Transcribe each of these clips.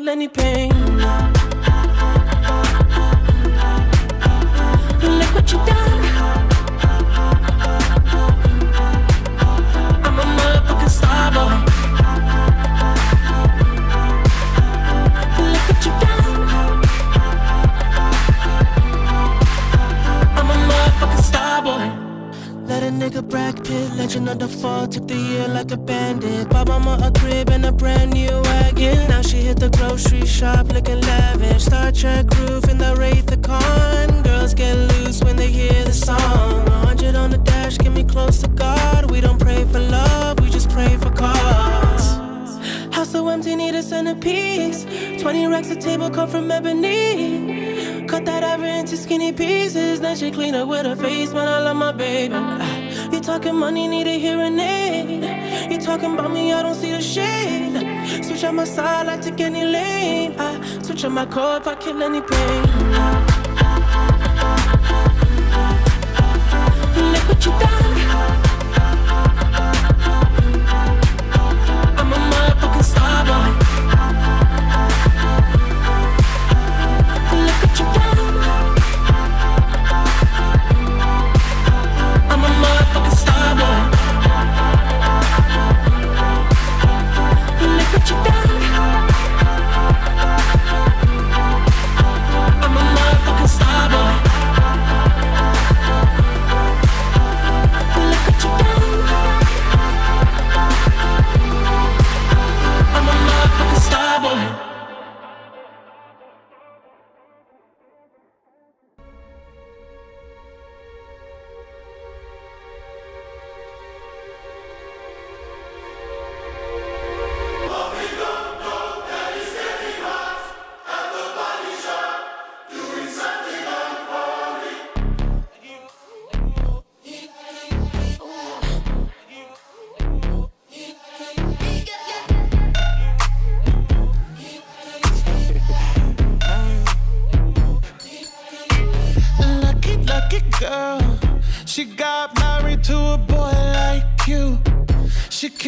I any pain. Look what you done. Let a Brad Pitt, legend of the fall, took the year like a bandit. Bought mama a crib and a brand new wagon. Now she hit the grocery shop looking lavish. Star Trek roof in the Wraith the Khan. Girls get loose when they hear the song. 100 on the dash, get me close to God. We don't pray for love, we just pray for cause. House so empty, need a centerpiece. 20 racks a table come from ebony. Cut that ever into skinny pieces. Then she clean up with her face, man. I love my baby. Talking money, need a hearing aid. You talking about me, I don't see the shade. Switch on my side, I take any lane. I switch on my core if I kill any pain. Look what you done. I'm a motherfucking star boy.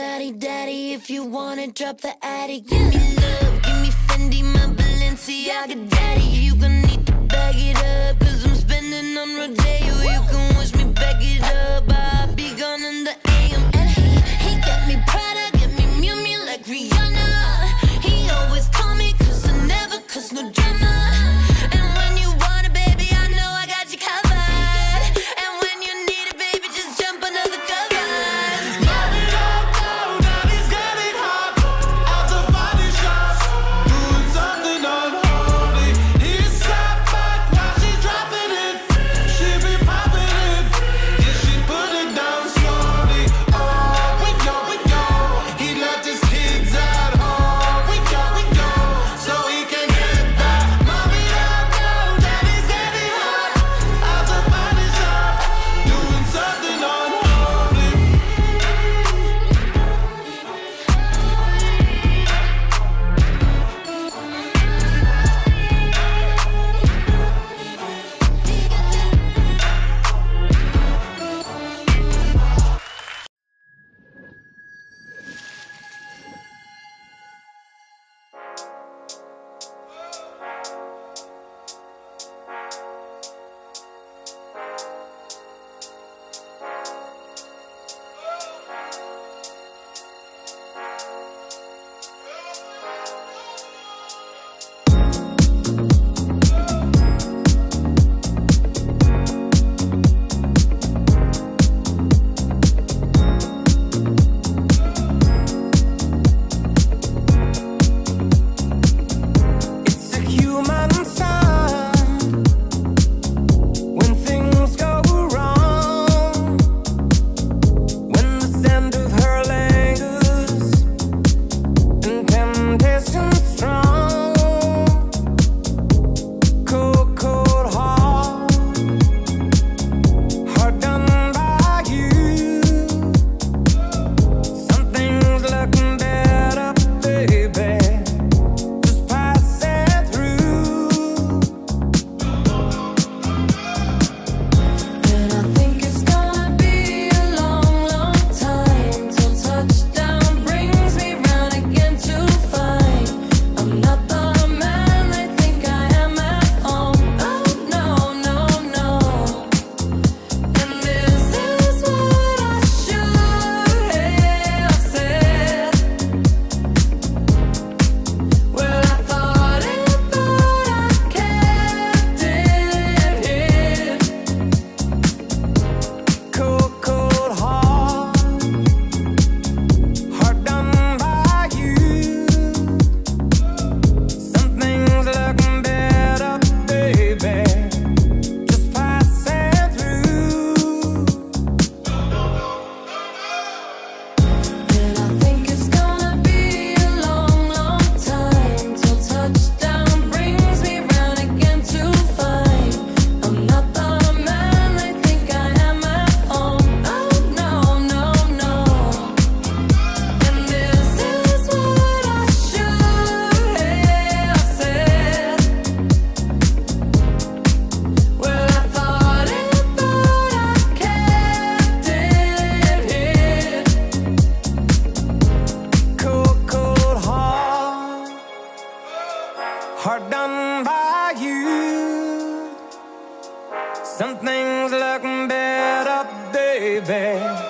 naughty daddy if you wanna drop the attic. Give me love, give me Fendi, my Balenciaga daddy. You gon' need to bag it up. Are done by you. Some things look better, baby.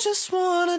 just wanna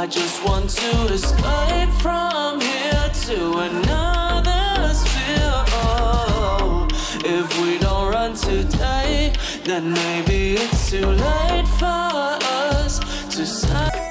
I just want to escape from here to another sphere. Oh, if we don't run today, then maybe it's too late for us to say.